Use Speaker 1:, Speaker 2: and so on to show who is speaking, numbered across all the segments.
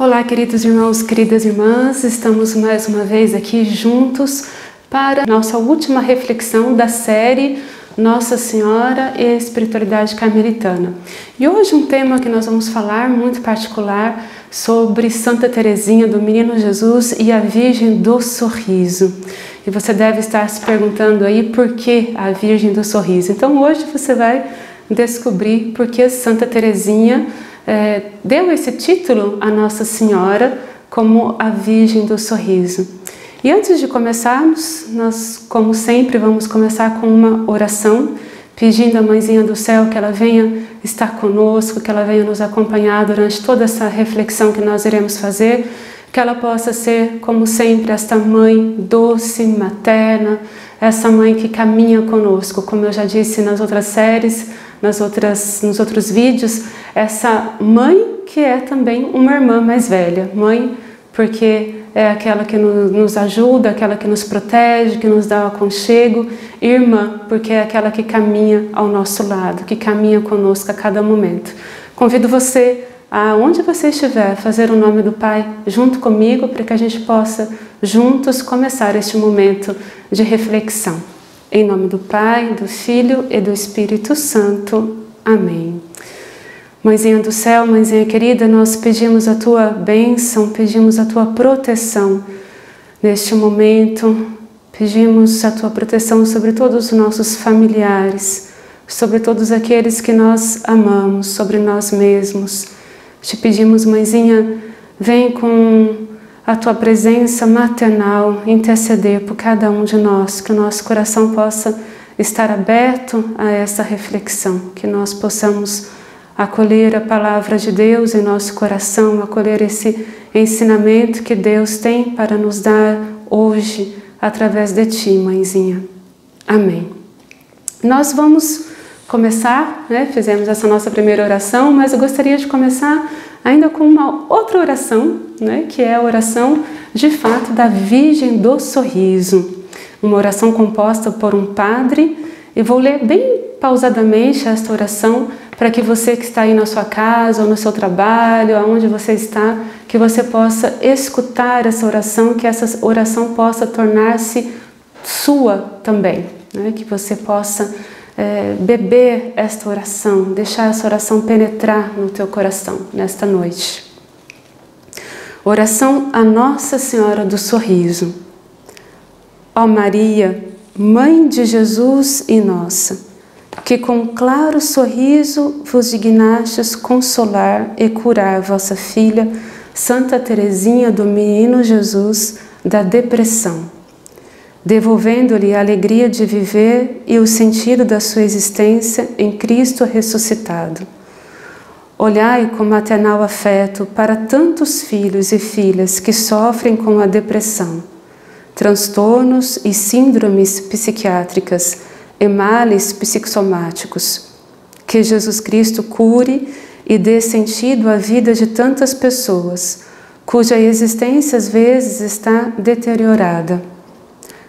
Speaker 1: Olá, queridos irmãos, queridas irmãs, estamos mais uma vez aqui juntos para nossa última reflexão da série Nossa Senhora e Espiritualidade Carmelitana. E hoje um tema que nós vamos falar muito particular sobre Santa Teresinha do Menino Jesus e a Virgem do Sorriso. E você deve estar se perguntando aí por que a Virgem do Sorriso. Então hoje você vai descobrir por que Santa Teresinha é, deu esse título a Nossa Senhora como a Virgem do Sorriso. E antes de começarmos, nós, como sempre, vamos começar com uma oração, pedindo à Mãezinha do Céu que ela venha estar conosco, que ela venha nos acompanhar durante toda essa reflexão que nós iremos fazer, que ela possa ser, como sempre, esta mãe doce, materna, essa mãe que caminha conosco, como eu já disse nas outras séries, nas outras, nos outros vídeos, essa mãe que é também uma irmã mais velha. Mãe, porque é aquela que nos ajuda, aquela que nos protege, que nos dá o aconchego. Irmã, porque é aquela que caminha ao nosso lado, que caminha conosco a cada momento. Convido você aonde você estiver, fazer o nome do Pai junto comigo para que a gente possa juntos começar este momento de reflexão. Em nome do Pai, do Filho e do Espírito Santo. Amém. Mãezinha do céu, mãezinha querida, nós pedimos a tua bênção, pedimos a tua proteção neste momento, pedimos a tua proteção sobre todos os nossos familiares, sobre todos aqueles que nós amamos, sobre nós mesmos. Te pedimos, mãezinha, vem com a tua presença maternal interceder por cada um de nós, que o nosso coração possa estar aberto a essa reflexão, que nós possamos acolher a palavra de Deus em nosso coração, acolher esse ensinamento que Deus tem para nos dar hoje através de ti, mãezinha. Amém. Nós vamos começar, né? fizemos essa nossa primeira oração, mas eu gostaria de começar ainda com uma outra oração, né, que é a oração de fato da Virgem do Sorriso. Uma oração composta por um padre, e vou ler bem pausadamente esta oração para que você que está aí na sua casa ou no seu trabalho, aonde você está, que você possa escutar essa oração, que essa oração possa tornar-se sua também, né? que você possa é, beber esta oração, deixar essa oração penetrar no teu coração nesta noite. Oração a Nossa Senhora do Sorriso. Ó Maria, Mãe de Jesus e nossa, que com claro sorriso vos dignastes consolar e curar vossa filha, Santa Teresinha do Menino Jesus, da depressão devolvendo-lhe a alegria de viver e o sentido da sua existência em Cristo ressuscitado. Olhai com maternal afeto para tantos filhos e filhas que sofrem com a depressão, transtornos e síndromes psiquiátricas e males psicossomáticos. Que Jesus Cristo cure e dê sentido à vida de tantas pessoas cuja existência às vezes está deteriorada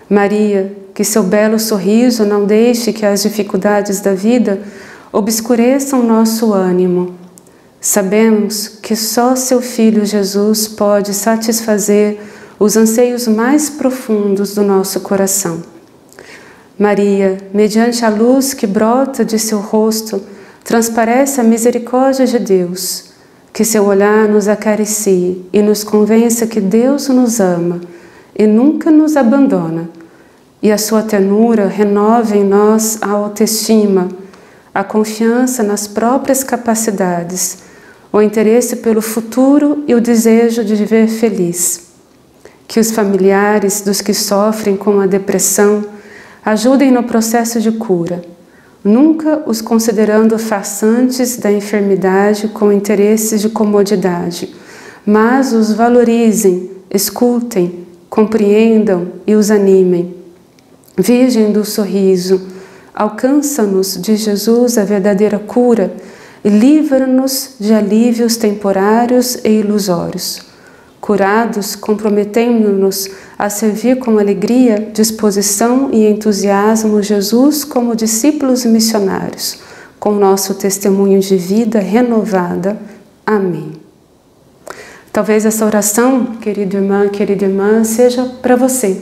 Speaker 1: Maria, que seu belo sorriso não deixe que as dificuldades da vida obscureçam nosso ânimo. Sabemos que só seu Filho Jesus pode satisfazer os anseios mais profundos do nosso coração. Maria, mediante a luz que brota de seu rosto, transparece a misericórdia de Deus. Que seu olhar nos acaricie e nos convença que Deus nos ama e nunca nos abandona e a sua ternura renove em nós a autoestima, a confiança nas próprias capacidades, o interesse pelo futuro e o desejo de viver feliz. Que os familiares dos que sofrem com a depressão ajudem no processo de cura, nunca os considerando façantes da enfermidade com interesses de comodidade, mas os valorizem, escutem, compreendam e os animem Virgem do sorriso, alcança-nos de Jesus a verdadeira cura e livra-nos de alívios temporários e ilusórios. Curados, comprometemos-nos a servir com alegria, disposição e entusiasmo Jesus como discípulos missionários, com nosso testemunho de vida renovada. Amém. Talvez essa oração, querido irmã, querida irmã, seja para você,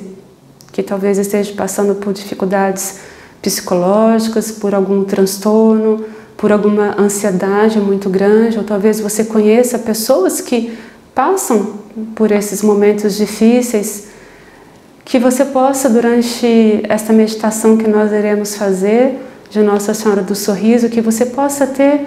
Speaker 1: que talvez esteja passando por dificuldades psicológicas, por algum transtorno, por alguma ansiedade muito grande, ou talvez você conheça pessoas que passam por esses momentos difíceis, que você possa, durante esta meditação que nós iremos fazer de Nossa Senhora do Sorriso, que você possa ter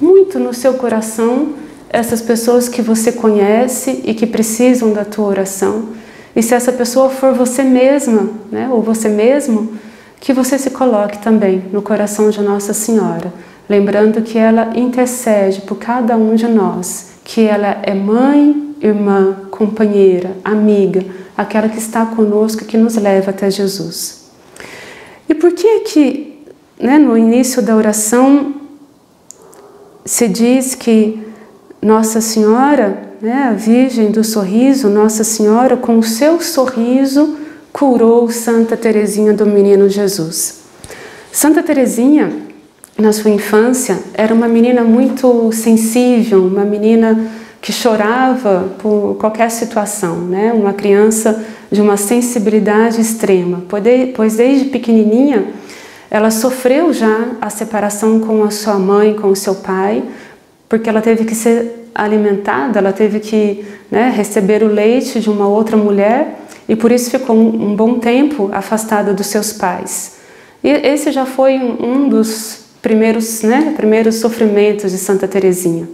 Speaker 1: muito no seu coração essas pessoas que você conhece e que precisam da tua oração. E se essa pessoa for você mesma, né, ou você mesmo, que você se coloque também no coração de Nossa Senhora, lembrando que ela intercede por cada um de nós, que ela é mãe, irmã, companheira, amiga, aquela que está conosco que nos leva até Jesus. E por que que, né, no início da oração se diz que Nossa Senhora, né, a Virgem do Sorriso, Nossa Senhora, com o seu sorriso, curou Santa Teresinha do Menino Jesus. Santa Teresinha, na sua infância, era uma menina muito sensível, uma menina que chorava por qualquer situação, né? uma criança de uma sensibilidade extrema, pois desde pequenininha ela sofreu já a separação com a sua mãe, com o seu pai, porque ela teve que ser alimentada, ela teve que né, receber o leite de uma outra mulher e por isso ficou um, bom tempo afastada dos seus pais. E esse já foi um, um dos primeiros, né, primeiros sofrimentos de Santa Teresinha.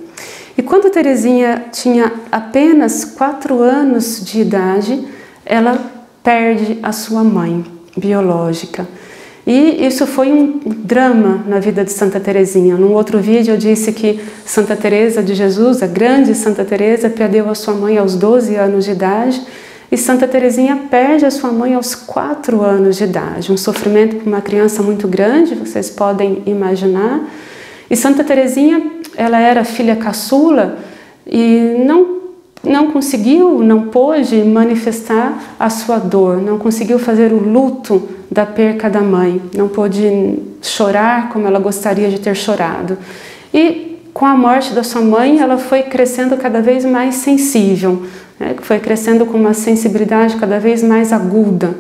Speaker 1: E quando Teresinha tinha apenas quatro anos de idade, ela perde a sua mãe biológica. E isso foi um drama na vida de Santa Teresinha. Num outro vídeo eu disse que Santa Teresa de Jesus, a grande Santa Teresa, perdeu a sua mãe aos 12 anos de idade e Santa Teresinha perde a sua mãe aos 4 anos de idade. Um sofrimento para uma criança muito grande, vocês podem imaginar. E Santa Teresinha, ela era filha caçula e não não conseguiu, não pôde manifestar a sua dor, não conseguiu fazer o luto da perca da mãe, não pôde chorar como ela gostaria de ter chorado. E com a morte da sua mãe, ela foi crescendo cada vez mais sensível, né? foi crescendo com uma sensibilidade cada vez mais aguda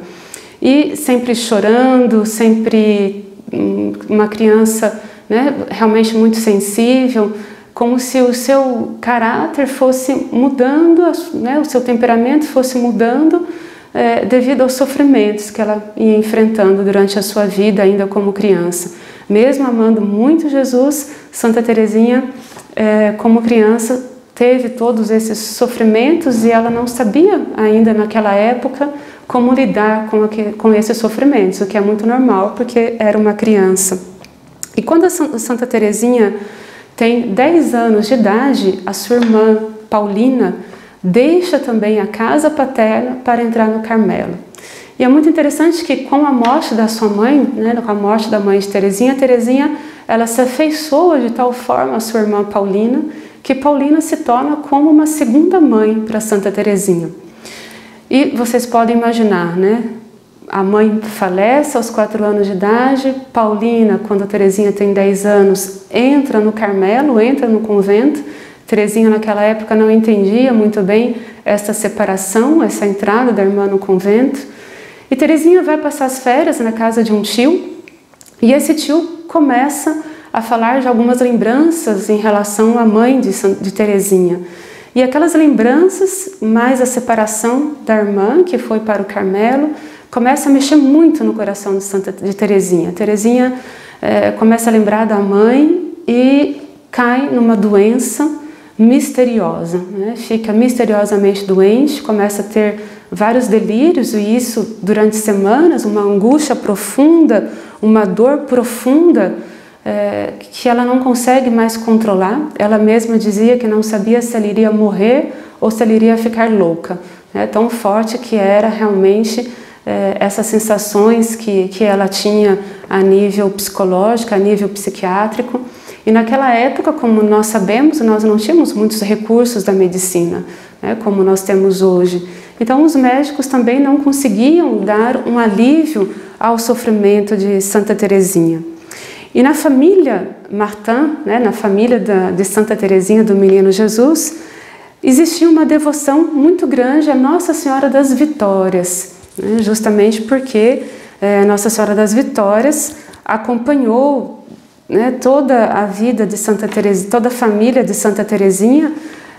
Speaker 1: e sempre chorando, sempre hum, uma criança né, realmente muito sensível como se o seu caráter fosse mudando, né, o seu temperamento fosse mudando é, devido aos sofrimentos que ela ia enfrentando durante a sua vida, ainda como criança. Mesmo amando muito Jesus, Santa Teresinha, é, como criança, teve todos esses sofrimentos e ela não sabia ainda naquela época como lidar com, com esses sofrimentos, o que é muito normal porque era uma criança. E quando a Santa Teresinha tem 10 anos de idade, a sua irmã Paulina deixa também a casa paterna para entrar no Carmelo. E é muito interessante que com a morte da sua mãe, né, com a morte da mãe de Terezinha, Terezinha ela se afeiçoa de tal forma a sua irmã Paulina que Paulina se torna como uma segunda mãe para Santa Terezinha. E vocês podem imaginar, né? A mãe falece aos quatro anos de idade, Paulina, quando a Terezinha tem 10 anos, entra no Carmelo, entra no convento. Terezinha naquela época não entendia muito bem essa separação, essa entrada da irmã no convento. E Terezinha vai passar as férias na casa de um tio, e esse tio começa a falar de algumas lembranças em relação à mãe de, de Terezinha. E aquelas lembranças, mais a separação da irmã, que foi para o Carmelo, começa a mexer muito no coração de Santa de Terezinha. Terezinha é, começa a lembrar da mãe e cai numa doença misteriosa, né? fica misteriosamente doente, começa a ter vários delírios e isso durante semanas, uma angústia profunda, uma dor profunda é, que ela não consegue mais controlar. Ela mesma dizia que não sabia se ela iria morrer ou se ela iria ficar louca. É tão forte que era realmente é, essas sensações que, que ela tinha a nível psicológico, a nível psiquiátrico. E naquela época, como nós sabemos, nós não tínhamos muitos recursos da medicina, né, como nós temos hoje. Então, os médicos também não conseguiam dar um alívio ao sofrimento de Santa Teresinha. E na família Martin, né, na família da, de Santa Teresinha do Menino Jesus, existia uma devoção muito grande a Nossa Senhora das Vitórias, né? justamente porque é, Nossa Senhora das Vitórias acompanhou né, toda a vida de Santa Teresinha, toda a família de Santa Teresinha,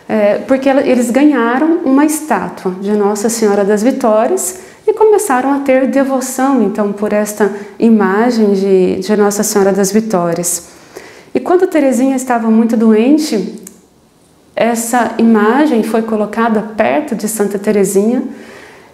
Speaker 1: é, porque ela, eles ganharam uma estátua de Nossa Senhora das Vitórias e começaram a ter devoção então por esta imagem de, de Nossa Senhora das Vitórias. E quando Teresinha estava muito doente, essa imagem foi colocada perto de Santa Teresinha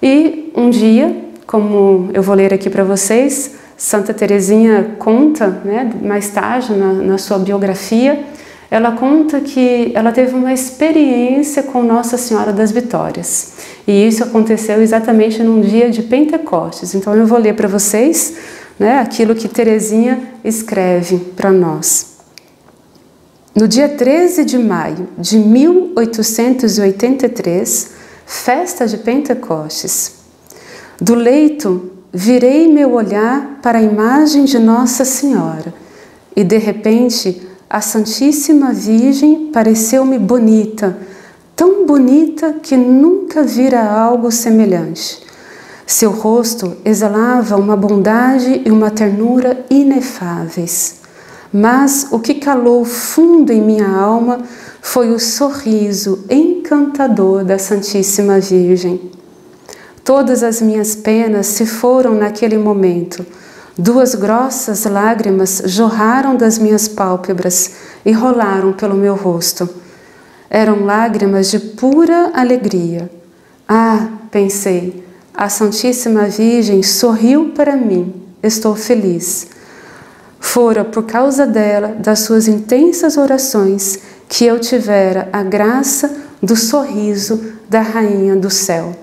Speaker 1: e um dia, como eu vou ler aqui para vocês, Santa Teresinha conta, né, mais tarde na, na sua biografia, ela conta que ela teve uma experiência com Nossa Senhora das Vitórias. E isso aconteceu exatamente num dia de Pentecostes. Então eu vou ler para vocês né, aquilo que Teresinha escreve para nós. No dia 13 de maio de 1883, festa de Pentecostes, do leito virei meu olhar para a imagem de Nossa Senhora e de repente a Santíssima Virgem pareceu-me bonita, tão bonita que nunca vira algo semelhante. Seu rosto exalava uma bondade e uma ternura inefáveis. Mas o que calou fundo em minha alma foi o sorriso encantador da Santíssima Virgem. Todas as minhas penas se foram naquele momento Duas grossas lágrimas jorraram das minhas pálpebras e rolaram pelo meu rosto. Eram lágrimas de pura alegria. Ah, pensei, a Santíssima Virgem sorriu para mim. Estou feliz. Fora por causa dela, das suas intensas orações, que eu tivera a graça do sorriso da Rainha do Céu.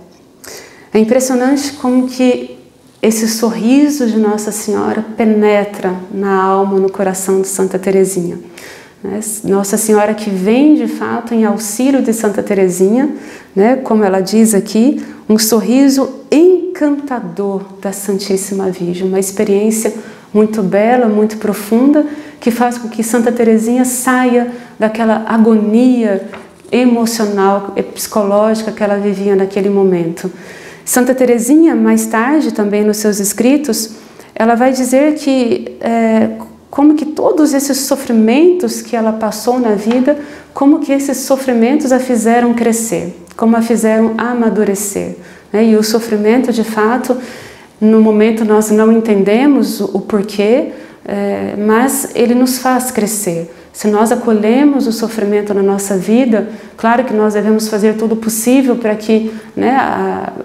Speaker 1: É impressionante como que esse sorriso de Nossa Senhora penetra na alma, no coração de Santa Teresinha. Né? Nossa Senhora que vem de fato em auxílio de Santa Teresinha, né? como ela diz aqui, um sorriso encantador da Santíssima Virgem, uma experiência muito bela, muito profunda, que faz com que Santa Teresinha saia daquela agonia emocional e psicológica que ela vivia naquele momento. Santa Teresinha, mais tarde, também nos seus escritos, ela vai dizer que é, como que todos esses sofrimentos que ela passou na vida, como que esses sofrimentos a fizeram crescer, como a fizeram amadurecer. Né? E o sofrimento, de fato, no momento nós não entendemos o porquê, é, mas ele nos faz crescer. Se nós acolhemos o sofrimento na nossa vida, claro que nós devemos fazer tudo possível para que, né,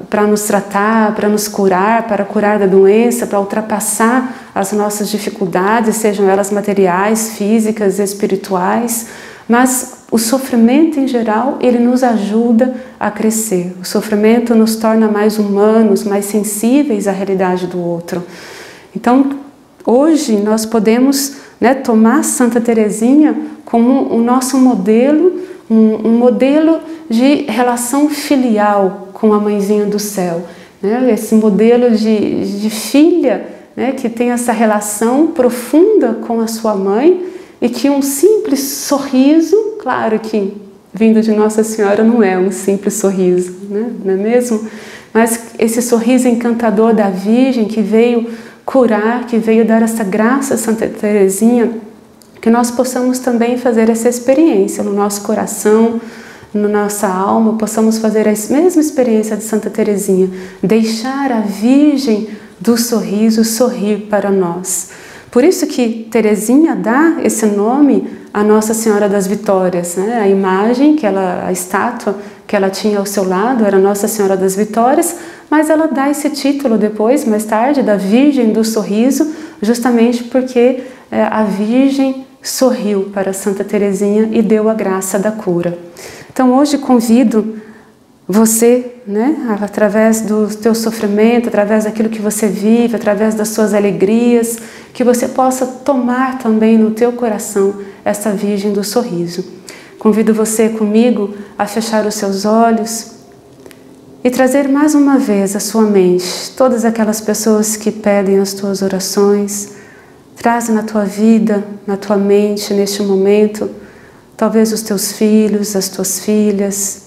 Speaker 1: para nos tratar, para nos curar, para curar da doença, para ultrapassar as nossas dificuldades, sejam elas materiais, físicas, espirituais. Mas o sofrimento em geral, ele nos ajuda a crescer. O sofrimento nos torna mais humanos, mais sensíveis à realidade do outro. Então, hoje nós podemos né, tomar Santa Teresinha como o nosso modelo, um, um, modelo de relação filial com a mãezinha do céu. Né, esse modelo de, de filha né, que tem essa relação profunda com a sua mãe e que um simples sorriso, claro que vindo de Nossa Senhora não é um simples sorriso, né, não é mesmo? Mas esse sorriso encantador da Virgem que veio curar, que veio dar essa graça a Santa Teresinha, que nós possamos também fazer essa experiência no nosso coração, na nossa alma, possamos fazer a mesma experiência de Santa Teresinha, deixar a Virgem do sorriso sorrir para nós. Por isso que Teresinha dá esse nome a Nossa Senhora das Vitórias, né? a imagem que ela, a estátua que ela tinha ao seu lado era Nossa Senhora das Vitórias, mas ela dá esse título depois, mais tarde, da Virgem do Sorriso, justamente porque é, a Virgem sorriu para Santa Teresinha e deu a graça da cura. Então hoje convido você, né, através do teu sofrimento, através daquilo que você vive, através das suas alegrias, que você possa tomar também no teu coração essa Virgem do Sorriso. Convido você comigo a fechar os seus olhos e trazer mais uma vez à sua mente todas aquelas pessoas que pedem as tuas orações. Traz na tua vida, na tua mente, neste momento, talvez os teus filhos, as tuas filhas,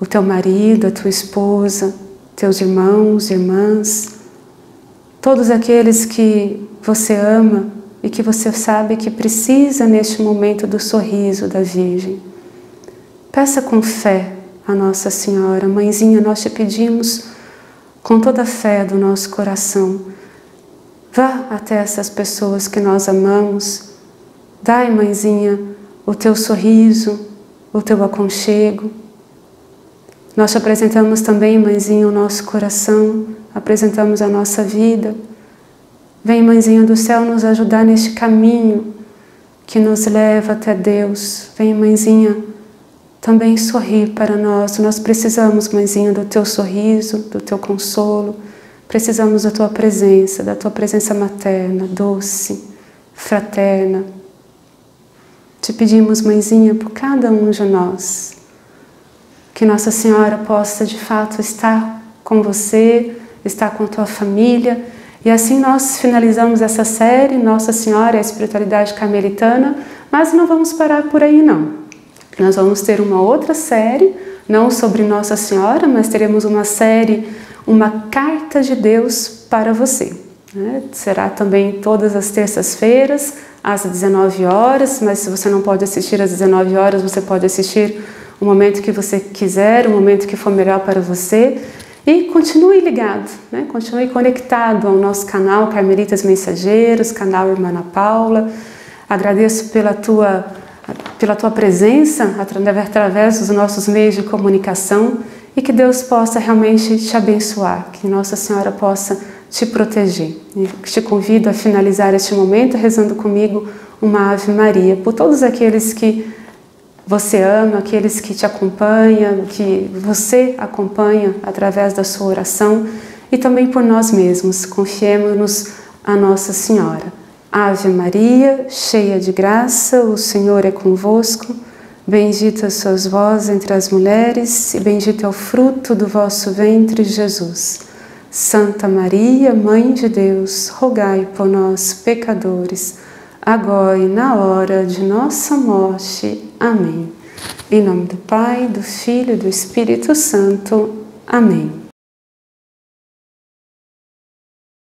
Speaker 1: o teu marido, a tua esposa, teus irmãos, irmãs, todos aqueles que você ama e que você sabe que precisa neste momento do sorriso da Virgem. Peça com fé a Nossa Senhora, Mãezinha, nós te pedimos com toda a fé do nosso coração. Vá até essas pessoas que nós amamos. Dai, Mãezinha, o teu sorriso, o teu aconchego. Nós te apresentamos também, Mãezinha, o nosso coração, apresentamos a nossa vida Vem, Mãezinha do Céu, nos ajudar neste caminho que nos leva até Deus. Vem, Mãezinha, também sorrir para nós. Nós precisamos, Mãezinha, do teu sorriso, do teu consolo. Precisamos da tua presença, da tua presença materna, doce, fraterna. Te pedimos, Mãezinha, por cada um de nós, que Nossa Senhora possa de fato estar com você, estar com tua família e assim nós finalizamos essa série, Nossa Senhora e a Espiritualidade Carmelitana, mas não vamos parar por aí não. Nós vamos ter uma outra série, não sobre Nossa Senhora, mas teremos uma série, uma carta de Deus para você. Né? Será também todas as terças-feiras, às 19 horas, mas se você não pode assistir às 19 horas, você pode assistir o momento que você quiser, o momento que for melhor para você. E continue ligado, né? continue conectado ao nosso canal Carmelitas Mensageiros, canal Irmã Paula. Agradeço pela tua, pela tua presença através dos nossos meios de comunicação e que Deus possa realmente te abençoar, que Nossa Senhora possa te proteger. E te convido a finalizar este momento rezando comigo uma Ave Maria por todos aqueles que você ama, aqueles que te acompanham, que você acompanha através da sua oração e também por nós mesmos. Confiemos-nos a Nossa Senhora. Ave Maria, cheia de graça, o Senhor é convosco. Bendita sois vós entre as mulheres, e bendito é o fruto do vosso ventre, Jesus. Santa Maria, Mãe de Deus, rogai por nós, pecadores agora e na hora de nossa morte. Amém. Em nome do Pai, do Filho e do Espírito Santo. Amém.